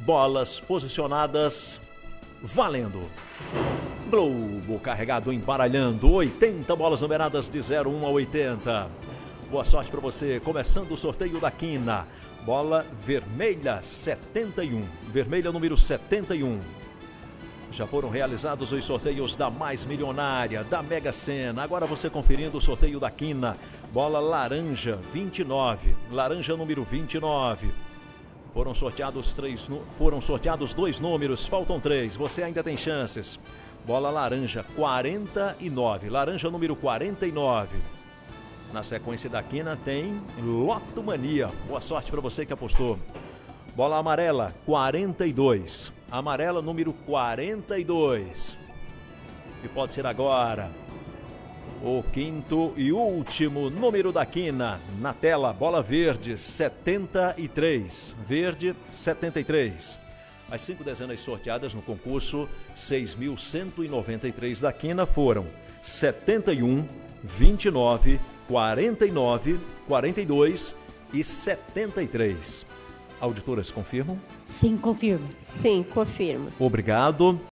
Bolas posicionadas, valendo. Globo carregado embaralhando, 80 bolas numeradas de 01 a 80. Boa sorte para você, começando o sorteio da quina. Bola vermelha 71, vermelha número 71. Já foram realizados os sorteios da Mais Milionária, da Mega Sena. Agora você conferindo o sorteio da Quina. Bola laranja 29, laranja número 29. Foram sorteados três, foram sorteados dois números, faltam três. Você ainda tem chances. Bola laranja 49, laranja número 49. Na sequência da quina tem Loto Mania. Boa sorte para você que apostou. Bola amarela 42. Amarela número 42. E pode ser agora. O quinto e último número da quina. Na tela, bola verde 73. Verde 73. As cinco dezenas sorteadas no concurso 6.193 da quina foram 71, 29, 49, 42 e 73. Auditoras confirmam? Sim, confirmo. Sim, confirmo. Obrigado.